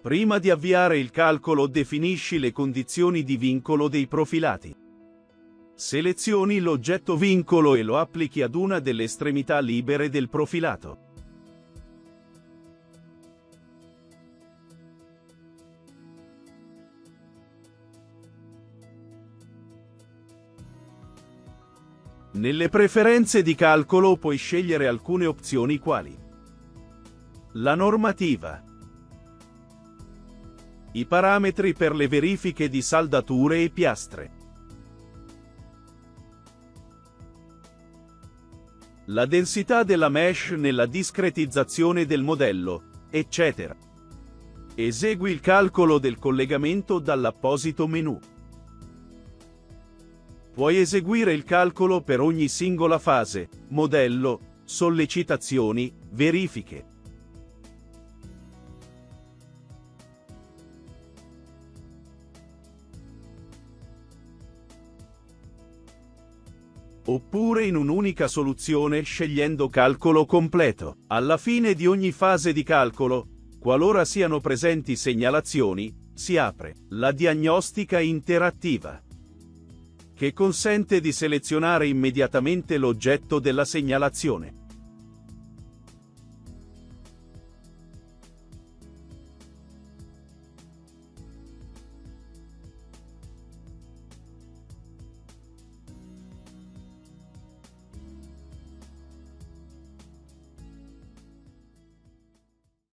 Prima di avviare il calcolo definisci le condizioni di vincolo dei profilati. Selezioni l'oggetto vincolo e lo applichi ad una delle estremità libere del profilato. Nelle preferenze di calcolo puoi scegliere alcune opzioni quali la normativa, i parametri per le verifiche di saldature e piastre, la densità della mesh nella discretizzazione del modello, eccetera. Esegui il calcolo del collegamento dall'apposito menu. Puoi eseguire il calcolo per ogni singola fase, modello, sollecitazioni, verifiche. Oppure in un'unica soluzione scegliendo calcolo completo. Alla fine di ogni fase di calcolo, qualora siano presenti segnalazioni, si apre la diagnostica interattiva che consente di selezionare immediatamente l'oggetto della segnalazione.